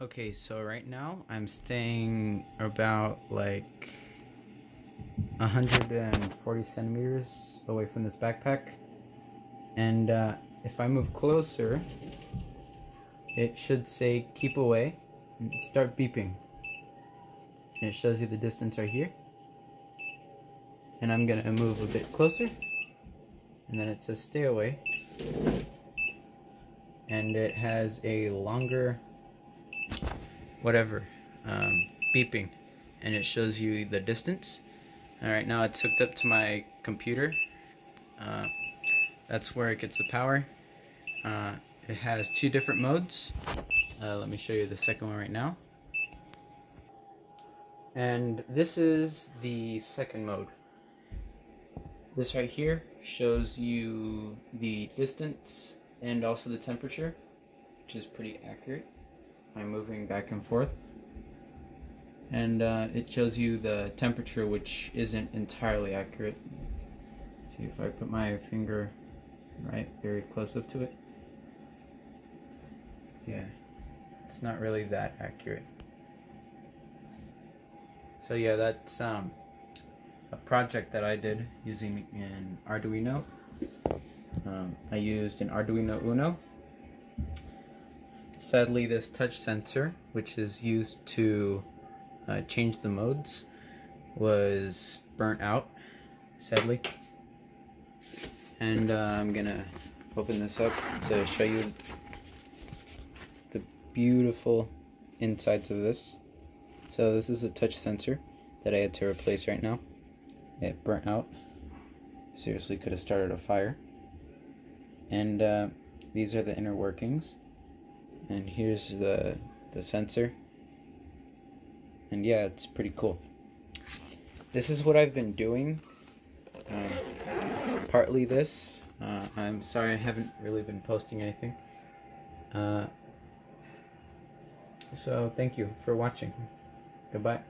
Okay, so right now I'm staying about like 140 centimeters away from this backpack. And uh, if I move closer, it should say keep away and start beeping. And it shows you the distance right here. And I'm gonna move a bit closer. And then it says stay away. And it has a longer whatever um, beeping and it shows you the distance. All right now it's hooked up to my computer. Uh, that's where it gets the power. Uh, it has two different modes. Uh, let me show you the second one right now. And this is the second mode. This right here shows you the distance and also the temperature which is pretty accurate I'm moving back and forth. And uh, it shows you the temperature, which isn't entirely accurate. See if I put my finger right very close up to it. Yeah, it's not really that accurate. So yeah, that's um, a project that I did using an Arduino. Um, I used an Arduino Uno Sadly, this touch sensor, which is used to uh, change the modes, was burnt out, sadly. And uh, I'm gonna open this up to show you the beautiful insides of this. So this is a touch sensor that I had to replace right now. It burnt out. Seriously could have started a fire. And uh, these are the inner workings and here's the the sensor. And yeah it's pretty cool. This is what I've been doing um, partly this. Uh, I'm sorry I haven't really been posting anything. Uh, so thank you for watching. Goodbye